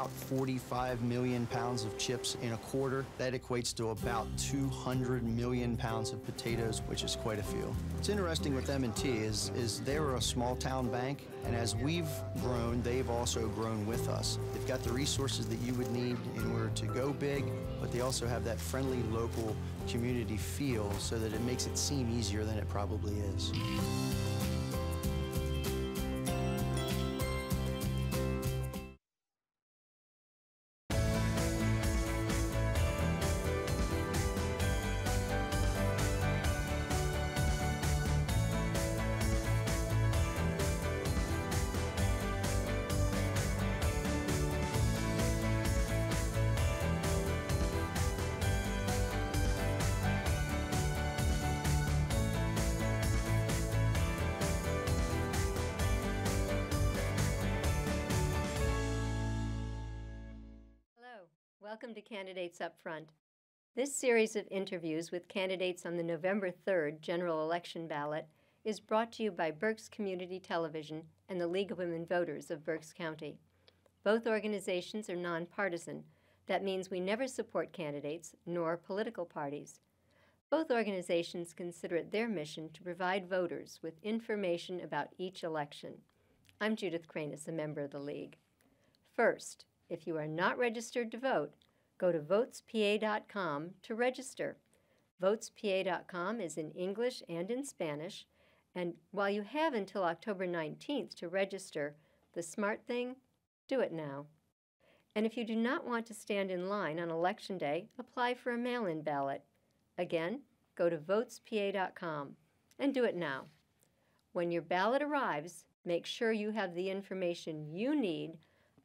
About 45 million pounds of chips in a quarter. That equates to about 200 million pounds of potatoes, which is quite a few. What's interesting with M&T is, is they're a small town bank, and as we've grown, they've also grown with us. They've got the resources that you would need in order to go big, but they also have that friendly local community feel so that it makes it seem easier than it probably is. Welcome to Candidates Up Front. This series of interviews with candidates on the November 3rd general election ballot is brought to you by Berks Community Television and the League of Women Voters of Berks County. Both organizations are nonpartisan. That means we never support candidates nor political parties. Both organizations consider it their mission to provide voters with information about each election. I'm Judith Kraines, a member of the League. First, if you are not registered to vote, go to votespa.com to register. Votespa.com is in English and in Spanish, and while you have until October 19th to register, the smart thing, do it now. And if you do not want to stand in line on Election Day, apply for a mail in ballot. Again, go to votespa.com and do it now. When your ballot arrives, make sure you have the information you need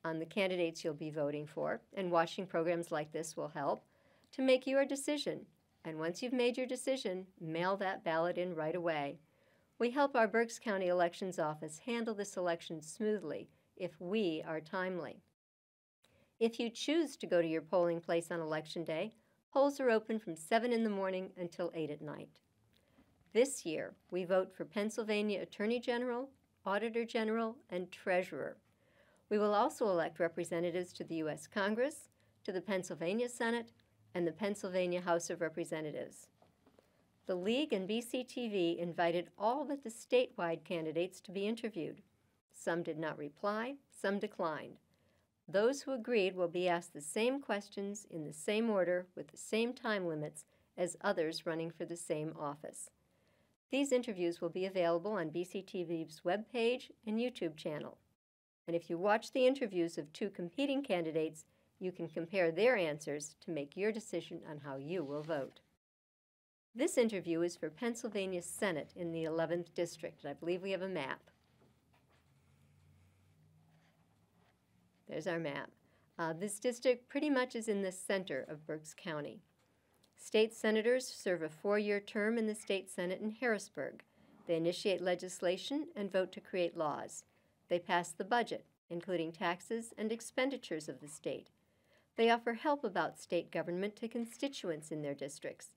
on the candidates you'll be voting for, and watching programs like this will help, to make your decision. And once you've made your decision, mail that ballot in right away. We help our Berks County Elections Office handle this election smoothly if we are timely. If you choose to go to your polling place on Election Day, polls are open from 7 in the morning until 8 at night. This year, we vote for Pennsylvania Attorney General, Auditor General, and Treasurer. We will also elect representatives to the U.S. Congress, to the Pennsylvania Senate, and the Pennsylvania House of Representatives. The League and BCTV invited all but the statewide candidates to be interviewed. Some did not reply, some declined. Those who agreed will be asked the same questions in the same order with the same time limits as others running for the same office. These interviews will be available on BCTV's webpage and YouTube channel. And if you watch the interviews of two competing candidates, you can compare their answers to make your decision on how you will vote. This interview is for Pennsylvania Senate in the 11th District, and I believe we have a map. There's our map. Uh, this district pretty much is in the center of Berks County. State senators serve a four-year term in the state senate in Harrisburg. They initiate legislation and vote to create laws. They pass the budget, including taxes and expenditures of the state. They offer help about state government to constituents in their districts.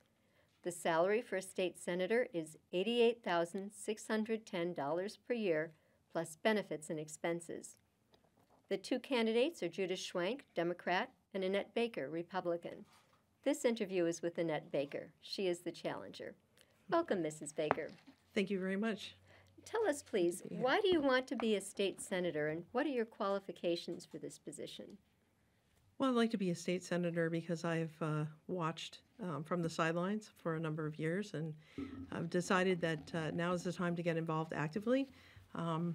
The salary for a state senator is $88,610 per year, plus benefits and expenses. The two candidates are Judith Schwank, Democrat, and Annette Baker, Republican. This interview is with Annette Baker. She is the challenger. Welcome, Mrs. Baker. Thank you very much. Tell us, please, why do you want to be a state senator and what are your qualifications for this position? Well, I'd like to be a state senator because I've uh, watched um, from the sidelines for a number of years and I've decided that uh, now is the time to get involved actively. Um,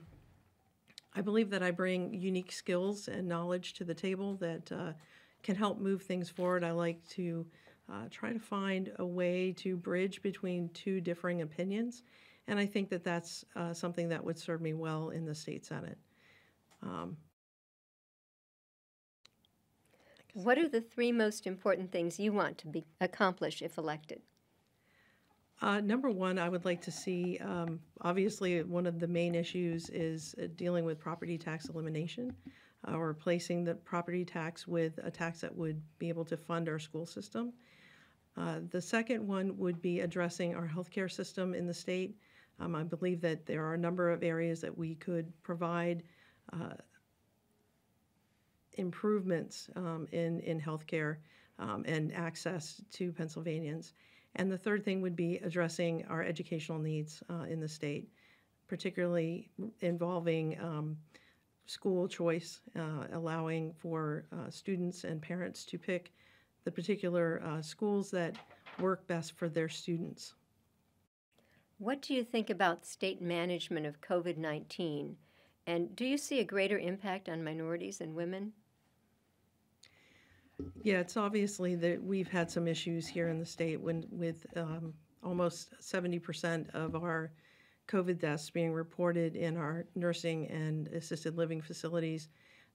I believe that I bring unique skills and knowledge to the table that uh, can help move things forward. I like to uh, try to find a way to bridge between two differing opinions and I think that that's uh, something that would serve me well in the state senate. Um, what are the three most important things you want to be, accomplish if elected? Uh, number one, I would like to see, um, obviously, one of the main issues is uh, dealing with property tax elimination uh, or replacing the property tax with a tax that would be able to fund our school system. Uh, the second one would be addressing our healthcare system in the state. Um, I believe that there are a number of areas that we could provide uh, improvements um, in, in healthcare um, and access to Pennsylvanians. And the third thing would be addressing our educational needs uh, in the state, particularly involving um, school choice, uh, allowing for uh, students and parents to pick the particular uh, schools that work best for their students. What do you think about state management of COVID 19? And do you see a greater impact on minorities and women? Yeah, it's obviously that we've had some issues here in the state when with um, almost 70% of our COVID deaths being reported in our nursing and assisted living facilities.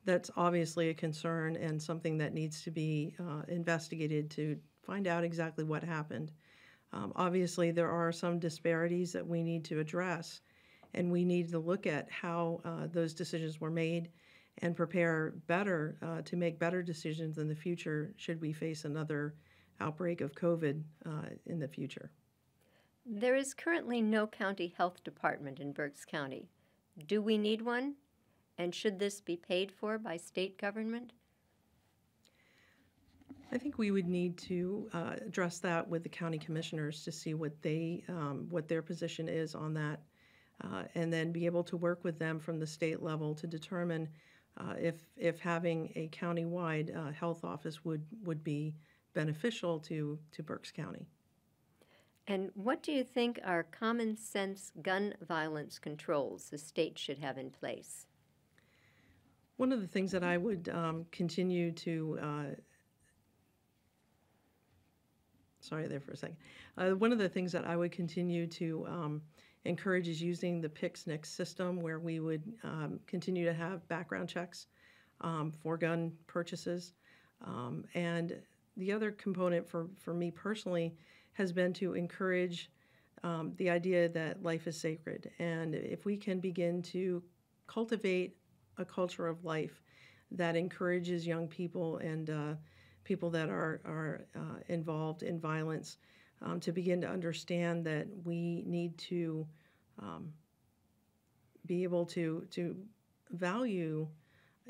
That's obviously a concern and something that needs to be uh, investigated to find out exactly what happened. Um, obviously, there are some disparities that we need to address, and we need to look at how uh, those decisions were made and prepare better uh, to make better decisions in the future should we face another outbreak of COVID uh, in the future. There is currently no county health department in Berks County. Do we need one? And should this be paid for by state government? I think we would need to uh, address that with the county commissioners to see what they, um, what their position is on that, uh, and then be able to work with them from the state level to determine uh, if if having a countywide uh, health office would would be beneficial to to Berks County. And what do you think are common sense gun violence controls the state should have in place? One of the things that I would um, continue to uh, sorry there for a second. Uh, one of the things that I would continue to um, encourage is using the PICS system where we would um, continue to have background checks um, for gun purchases. Um, and the other component for, for me personally has been to encourage um, the idea that life is sacred. And if we can begin to cultivate a culture of life that encourages young people and uh, people that are, are uh, involved in violence um, to begin to understand that we need to um, be able to, to value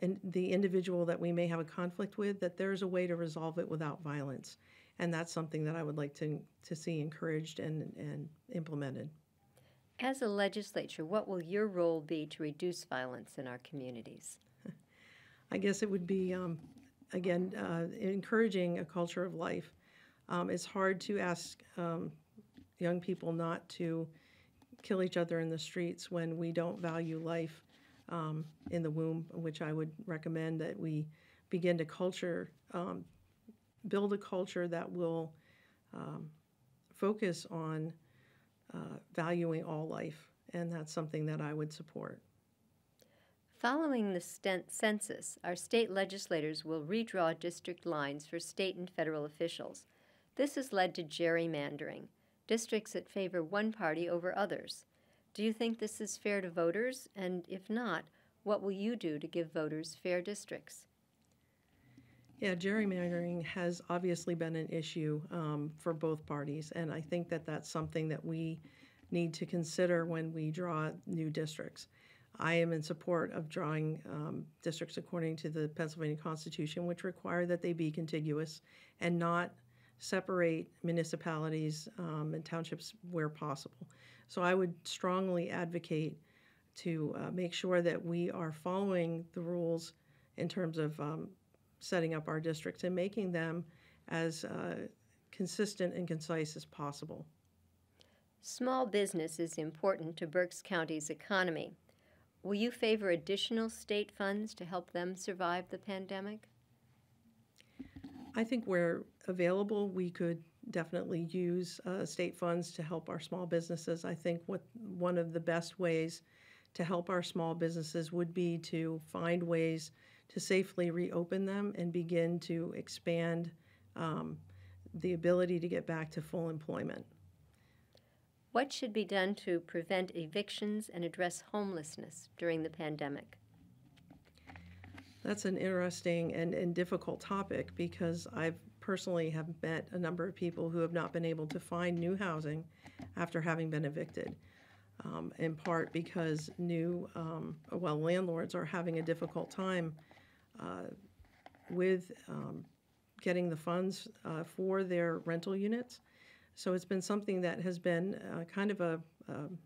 in the individual that we may have a conflict with, that there's a way to resolve it without violence. And that's something that I would like to, to see encouraged and, and implemented. As a legislature, what will your role be to reduce violence in our communities? I guess it would be um, again, uh, encouraging a culture of life. Um, it's hard to ask um, young people not to kill each other in the streets when we don't value life um, in the womb, which I would recommend that we begin to culture, um, build a culture that will um, focus on uh, valuing all life, and that's something that I would support. Following the census, our state legislators will redraw district lines for state and federal officials. This has led to gerrymandering, districts that favor one party over others. Do you think this is fair to voters? And if not, what will you do to give voters fair districts? Yeah, gerrymandering has obviously been an issue um, for both parties, and I think that that's something that we need to consider when we draw new districts. I am in support of drawing um, districts according to the Pennsylvania Constitution, which require that they be contiguous and not separate municipalities um, and townships where possible. So I would strongly advocate to uh, make sure that we are following the rules in terms of um, setting up our districts and making them as uh, consistent and concise as possible. Small business is important to Berks County's economy. Will you favor additional state funds to help them survive the pandemic? I think where available, we could definitely use uh, state funds to help our small businesses. I think what one of the best ways to help our small businesses would be to find ways to safely reopen them and begin to expand um, the ability to get back to full employment. What should be done to prevent evictions and address homelessness during the pandemic? That's an interesting and, and difficult topic because I personally have met a number of people who have not been able to find new housing after having been evicted. Um, in part because new, um, well, landlords are having a difficult time uh, with um, getting the funds uh, for their rental units. So it's been something that has been uh, kind of a um,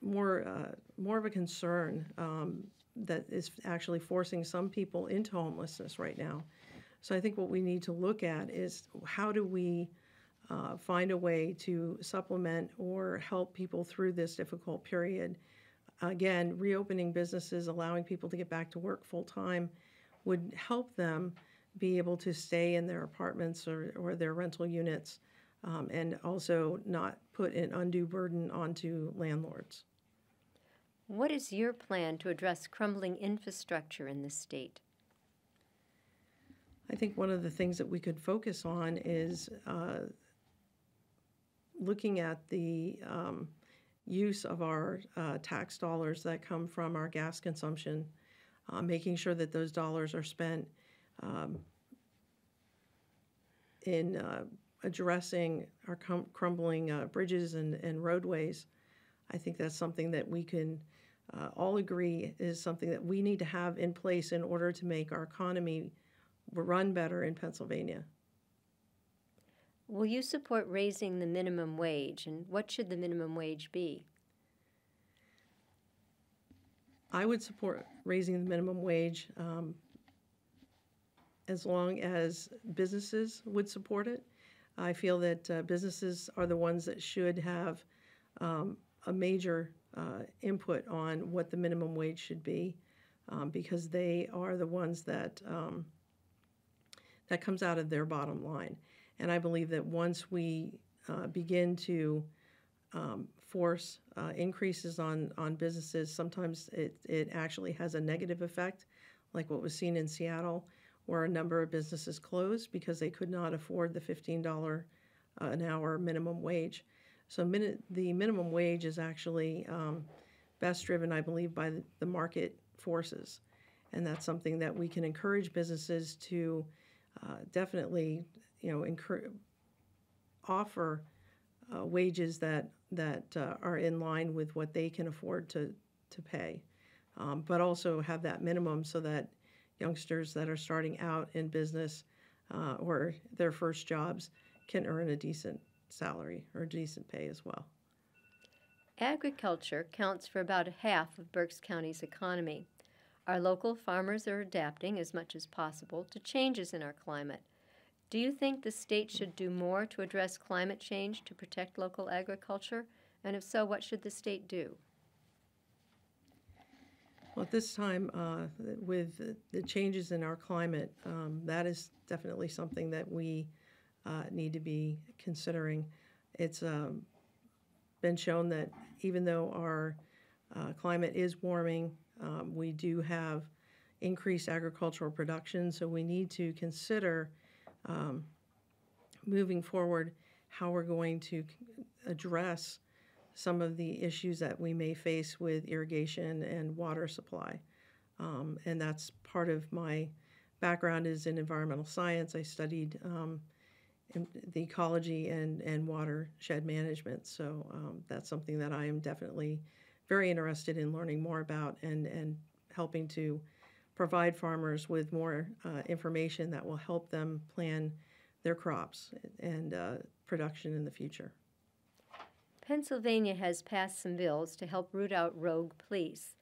more uh, more of a concern um, that is actually forcing some people into homelessness right now. So I think what we need to look at is how do we uh, find a way to supplement or help people through this difficult period. Again, reopening businesses, allowing people to get back to work full time would help them be able to stay in their apartments or, or their rental units um, and also not put an undue burden onto landlords. What is your plan to address crumbling infrastructure in the state? I think one of the things that we could focus on is uh, looking at the um, use of our uh, tax dollars that come from our gas consumption, uh, making sure that those dollars are spent um, in uh, addressing our crumbling uh, bridges and, and roadways. I think that's something that we can uh, all agree is something that we need to have in place in order to make our economy run better in Pennsylvania. Will you support raising the minimum wage, and what should the minimum wage be? I would support raising the minimum wage um, as long as businesses would support it. I feel that uh, businesses are the ones that should have um, a major uh, input on what the minimum wage should be um, because they are the ones that um, that comes out of their bottom line. And I believe that once we uh, begin to um, force uh, increases on, on businesses, sometimes it, it actually has a negative effect, like what was seen in Seattle, where a number of businesses closed because they could not afford the $15 uh, an hour minimum wage. So min- the minimum wage is actually um, best driven, I believe, by the, market forces. And that's something that we can encourage businesses to uh, definitely, you know, encourage, offer uh, wages that that uh, are in line with what they can afford to to pay, um, but also have that minimum so that youngsters that are starting out in business uh, or their first jobs can earn a decent salary or decent pay as well. Agriculture counts for about half of Berks County's economy. Our local farmers are adapting as much as possible to changes in our climate. Do you think the state should do more to address climate change to protect local agriculture? And if so, what should the state do? Well, at this time, uh, with the changes in our climate, um, that is definitely something that we uh, need to be considering. It's um, been shown that even though our uh, climate is warming, um, we do have increased agricultural production, so we need to consider um, moving forward how we're going to address some of the issues that we may face with irrigation and water supply. Um, and that's part of my background is in environmental science. I studied um, the ecology and, and watershed management. So um, that's something that I am definitely very interested in learning more about and, and helping to provide farmers with more uh, information that will help them plan their crops and uh, production in the future. Pennsylvania has passed some bills to help root out rogue police.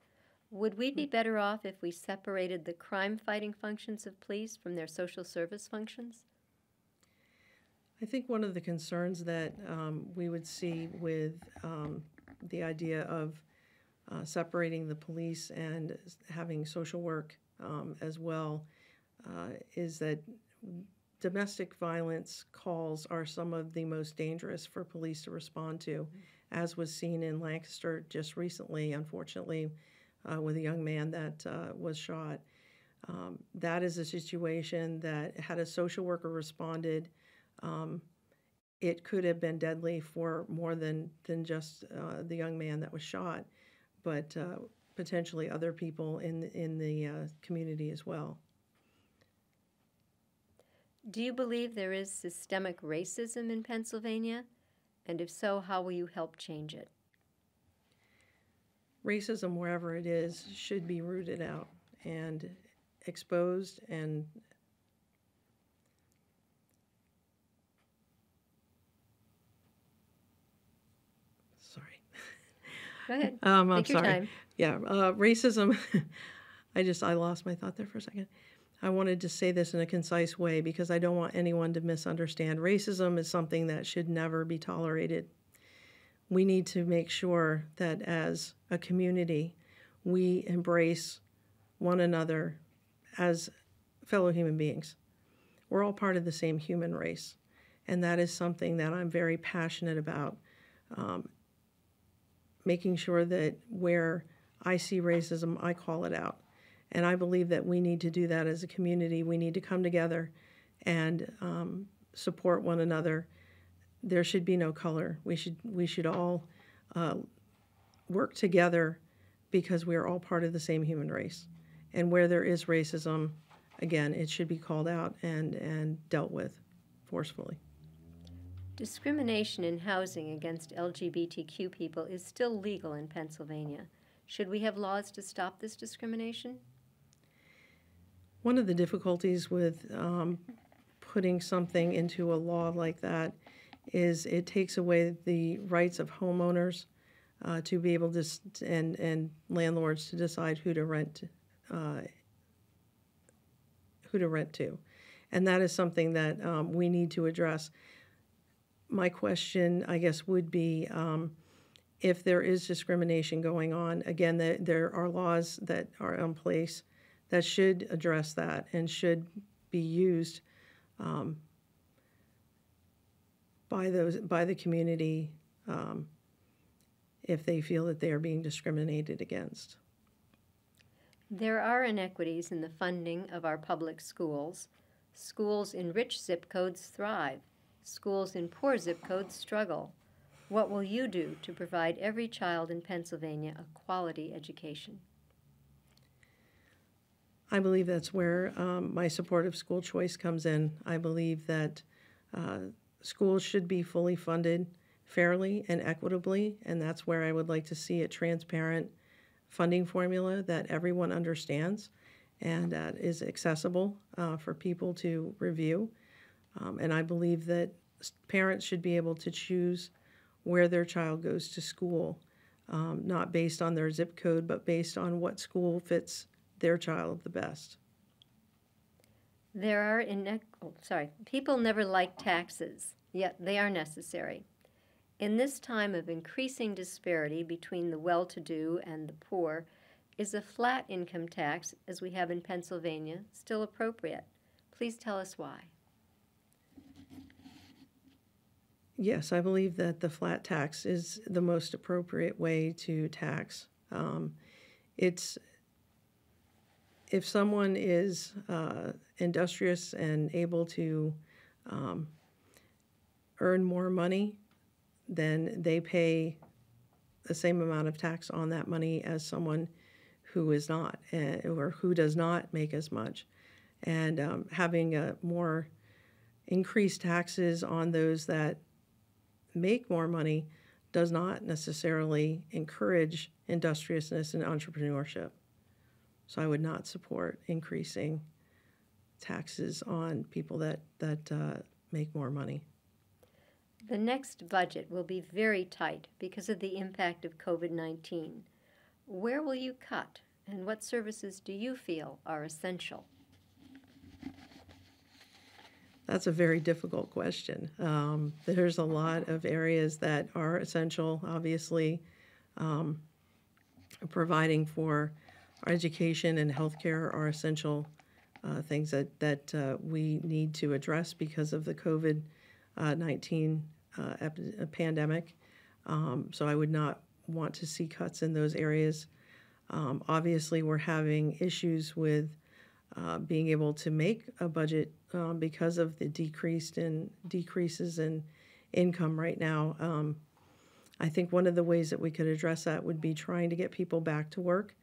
Would we be better off if we separated the crime fighting functions of police from their social service functions? I think one of the concerns that um, we would see with um, the idea of uh, separating the police and having social work um, as well uh, is that domestic violence calls are some of the most dangerous for police to respond to, as was seen in Lancaster just recently, unfortunately, uh, with a young man that uh, was shot. Um, that is a situation that, had a social worker responded, um, it could have been deadly for more than, than just uh, the young man that was shot but uh, potentially other people in in the uh, community as well. Do you believe there is systemic racism in Pennsylvania? And if so, how will you help change it? Racism, wherever it is, should be rooted out. And exposed and sorry. Go ahead. Um, I'm Take your sorry. time. Yeah, uh, racism. I just I lost my thought there for a second. I wanted to say this in a concise way because I don't want anyone to misunderstand. Racism is something that should never be tolerated. We need to make sure that as a community, we embrace one another as fellow human beings. We're all part of the same human race, and that is something that I'm very passionate about. Um, making sure that where I see racism, I call it out. And I believe that we need to do that as a community. We need to come together and um, support one another. There should be no color. We should we should all uh, work together because we are all part of the same human race. And where there is racism, again, it should be called out and and dealt with forcefully. Discrimination in housing against LGBTQ people is still legal in Pennsylvania. Should we have laws to stop this discrimination? One of the difficulties with um, putting something into a law like that is it takes away the rights of homeowners uh, to be able to and and landlords to decide who to rent uh, who to rent to, and that is something that um, we need to address. My question, I guess, would be. Um, if there is discrimination going on, again, that there are laws that are in place that should address that and should be used um, by those by the community um, if they feel that they are being discriminated against. There are inequities in the funding of our public schools. Schools in rich zip codes thrive. Schools in poor zip codes struggle. What will you do to provide every child in Pennsylvania a quality education? I believe that's where um, my support of school choice comes in. I believe that uh, schools should be fully funded fairly and equitably, and that's where I would like to see a transparent funding formula that everyone understands and that is accessible uh, for people to review. Um, and I believe that parents should be able to choose where their child goes to school, um, not based on their zip code, but based on what school fits their child the best. There are inequ- oh, sorry, people never like taxes, yet they are necessary. In this time of increasing disparity between the well to do and the poor, is a flat income tax, as we have in Pennsylvania, still appropriate? Please tell us why. Yes, I believe that the flat tax is the most appropriate way to tax. Um, it's if someone is uh, industrious and able to um, earn more money, then they pay the same amount of tax on that money as someone who is not uh, or who does not make as much. And um, having a more increased taxes on those that make more money does not necessarily encourage industriousness and entrepreneurship. So I would not support increasing taxes on people that that uh, make more money. The next budget will be very tight because of the impact of COVID 19. Where will you cut, and what services do you feel are essential? That's a very difficult question. Um, there's a lot of areas that are essential, obviously, um, providing for education and healthcare are essential uh, things that, that uh, we need to address because of the COVID uh, 19 uh, pandemic. Um, so I would not want to see cuts in those areas. Um, obviously, we're having issues with uh, being able to make a budget um, because of the decreased in decreases in income right now. Um, I think one of the ways that we could address that would be trying to get people back to work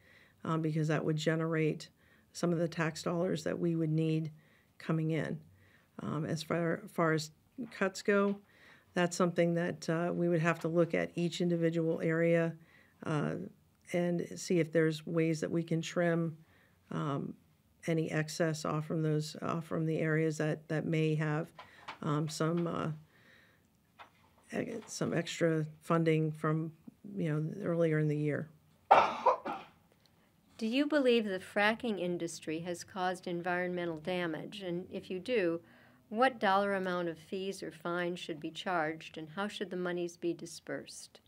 um, because that would generate some of the tax dollars that we would need coming in. Um, as far, far as cuts go, that's something that uh, we would have to look at each individual area uh, and see if there's ways that we can trim um, any excess off from those off from the areas that that may have um, some uh, some extra funding from you know earlier in the year. Do you believe the fracking industry has caused environmental damage? And if you do, what dollar amount of fees or fines should be charged, and how should the monies be dispersed?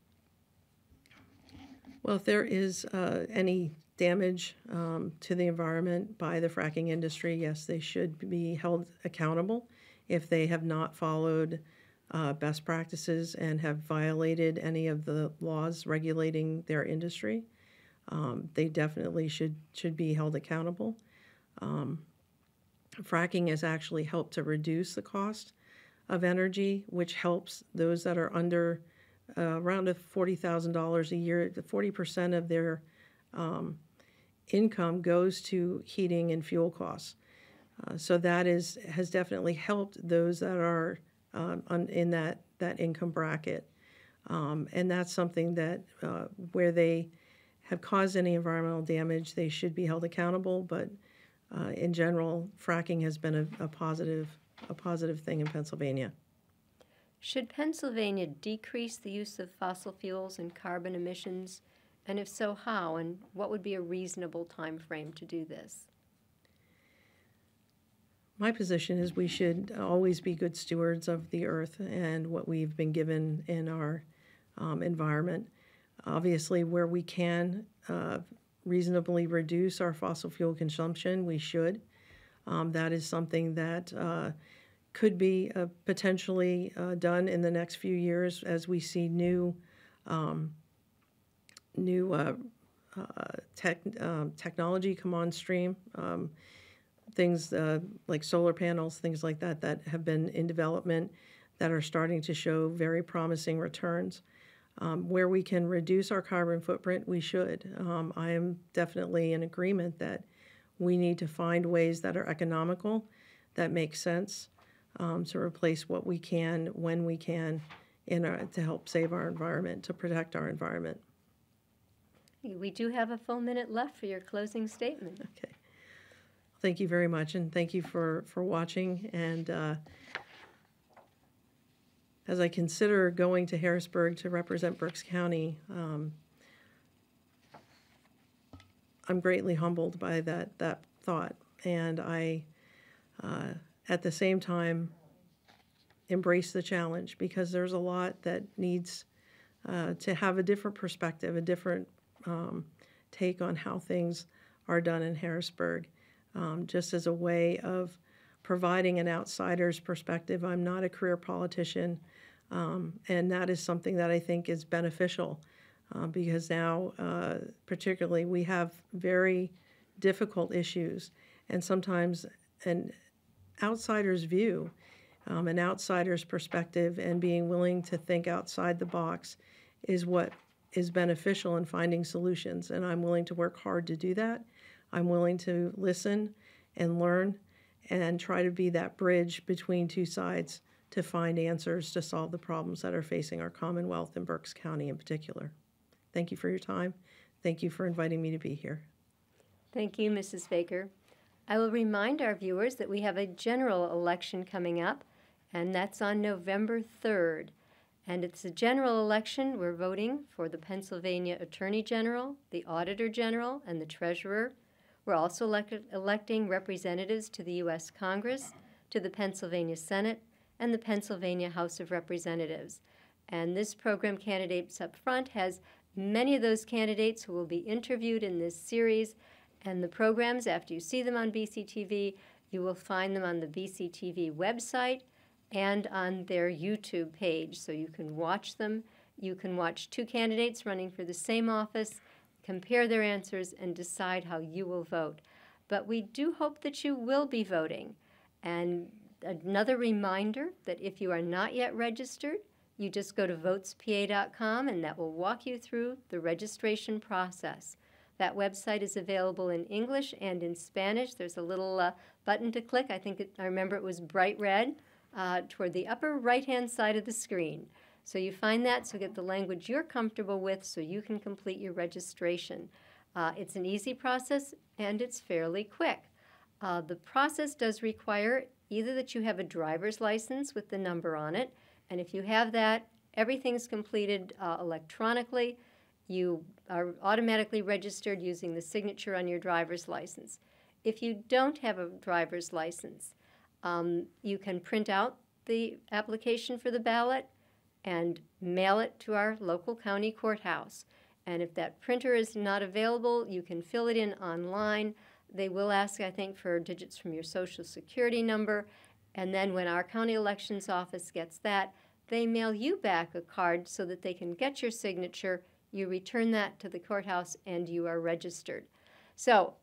Well, if there is uh, any damage um, to the environment by the fracking industry, yes, they should be held accountable if they have not followed uh, best practices and have violated any of the laws regulating their industry. Um, they definitely should should be held accountable. Um, fracking has actually helped to reduce the cost of energy, which helps those that are under uh, around forty thousand dollars a year. Forty percent of their um, income goes to heating and fuel costs. Uh, so that is has definitely helped those that are um, on, in that that income bracket, um, and that's something that uh, where they have caused any environmental damage, they should be held accountable. But uh, in general, fracking has been a, a positive a positive thing in Pennsylvania. Should Pennsylvania decrease the use of fossil fuels and carbon emissions? And if so, how? And what would be a reasonable time frame to do this? My position is we should always be good stewards of the earth and what we've been given in our um, environment. Obviously, where we can uh, reasonably reduce our fossil fuel consumption, we should. Um, that is something that uh, could be uh, potentially uh, done in the next few years as we see new um, new uh, uh, tech, um, technology come on stream. Um, things like solar panels, things like that, that have been in development that are starting to show very promising returns. Um, where we can reduce our carbon footprint, we should. Um, I am definitely in agreement that we need to find ways that are economical, that make sense, um, to replace what we can when we can in our, to help save our environment, to protect our environment. We do have a full minute left for your closing statement. Okay. Thank you very much, and thank you for, for watching. And uh, as I consider going to Harrisburg to represent Berks County, um, I'm greatly humbled by that, that thought. And I, uh, at the same time, embrace the challenge because there's a lot that needs uh, to have a different perspective, a different um, take on how things are done in Harrisburg, um, just as a way of providing an outsider's perspective. I'm not a career politician, um, and that is something that I think is beneficial uh, because now, uh, particularly, we have very difficult issues, and sometimes an outsider's view, um, an outsider's perspective, and being willing to think outside the box is what is beneficial in finding solutions. And I'm willing to work hard to do that. I'm willing to listen and learn and try to be that bridge between two sides to find answers to solve the problems that are facing our Commonwealth and Berks County in particular. Thank you for your time. Thank you for inviting me to be here. Thank you, Mrs. Baker. I will remind our viewers that we have a general election coming up, and that's on November 3rd. And it's a general election. We're voting for the Pennsylvania Attorney General, the Auditor General, and the Treasurer. We're also elect- electing representatives to the U.S. Congress, to the Pennsylvania Senate, and the Pennsylvania House of Representatives. And this program, Candidates Up Front, has many of those candidates who will be interviewed in this series. And the programs, after you see them on BCTV, you will find them on the BCTV website and on their YouTube page. So you can watch them. You can watch two candidates running for the same office, compare their answers, and decide how you will vote. But we do hope that you will be voting. And another reminder that if you are not yet registered, you just go to votespa.com and that will walk you through the registration process. That website is available in English and in Spanish. There's a little uh, button to click. I think it, I remember it was bright red uh, toward the upper right hand side of the screen. So you find that, so get the language you're comfortable with so you can complete your registration. Uh, it's an easy process and it's fairly quick. Uh, the process does require either that you have a driver's license with the number on it, and if you have that, everything's completed uh, electronically. You are automatically registered using the signature on your driver's license. If you don't have a driver's license, um, you can print out the application for the ballot and mail it to our local county courthouse. And if that printer is not available, you can fill it in online. They will ask, I think, for digits from your social security number. And then when our county elections office gets that, they mail you back a card so that they can get your signature. You return that to the courthouse and you are registered. So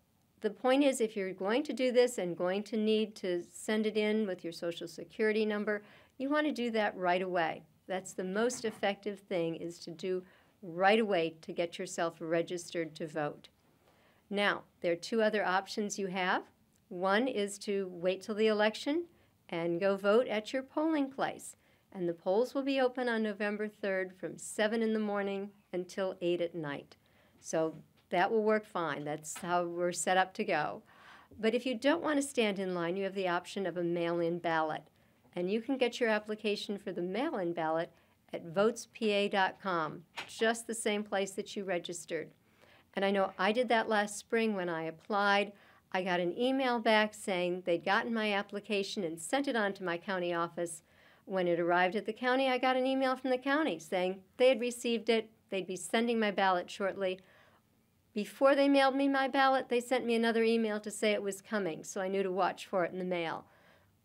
the point is if you're going to do this and going to need to send it in with your social security number, you want to do that right away. That's the most effective thing is to do right away to get yourself registered to vote. Now, there are two other options you have. One is to wait till the election and go vote at your polling place. And the polls will be open on November 3rd from 7 in the morning until 8 at night. So that will work fine. That's how we're set up to go. But if you don't want to stand in line, you have the option of a mail in ballot. And you can get your application for the mail in ballot at votespa.com, just the same place that you registered. And I know I did that last spring when I applied. I got an email back saying they'd gotten my application and sent it on to my county office. When it arrived at the county, I got an email from the county saying they had received it, they'd be sending my ballot shortly. Before they mailed me my ballot, they sent me another email to say it was coming, so I knew to watch for it in the mail.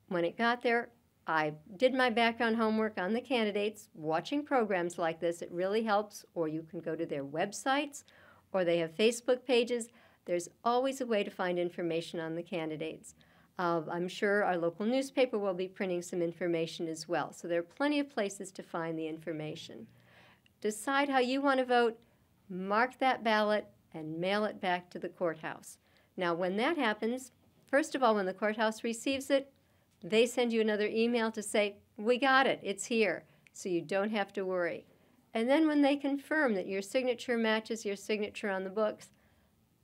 When it got there, I did my background homework on the candidates, watching programs like this. It really helps. Or you can go to their websites, or they have Facebook pages. There's always a way to find information on the candidates. Uh, I'm sure our local newspaper will be printing some information as well. So there are plenty of places to find the information. Decide how you want to vote, mark that ballot, and mail it back to the courthouse. Now, when that happens, first of all, when the courthouse receives it, they send you another email to say, We got it, it's here, so you don't have to worry. And then when they confirm that your signature matches your signature on the books,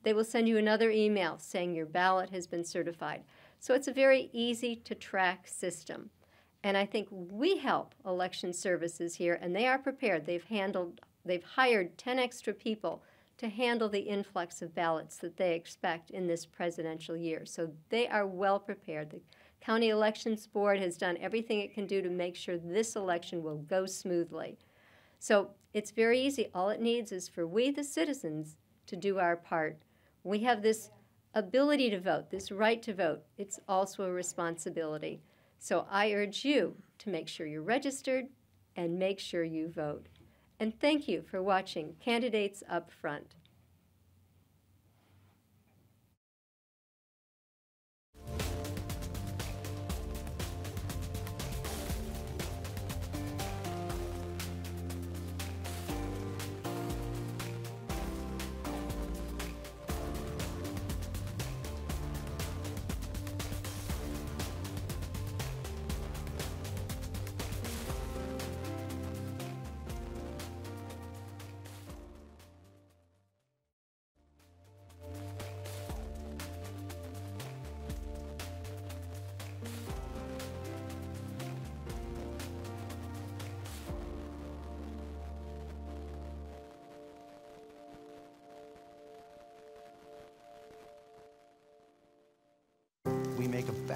they will send you another email saying your ballot has been certified. So it's a very easy to track system. And I think we help election services here, and they are prepared. They've handled, they've hired 10 extra people to handle the influx of ballots that they expect in this presidential year. So they are well prepared. County Elections Board has done everything it can do to make sure this election will go smoothly. So it's very easy. All it needs is for we, the citizens, to do our part. We have this ability to vote, this right to vote. It's also a responsibility. So I urge you to make sure you're registered and make sure you vote. And thank you for watching Candidates Up Front.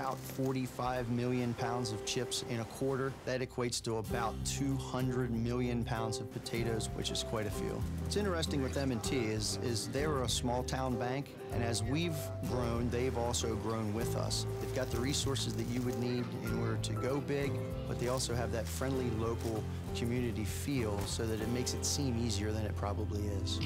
About 45 million pounds of chips in a quarter. That equates to about 200 million pounds of potatoes, which is quite a few. What's interesting with M&T is, is they were a small town bank, and as we've grown, they've also grown with us. They've got the resources that you would need in order to go big, but they also have that friendly local community feel so that it makes it seem easier than it probably is.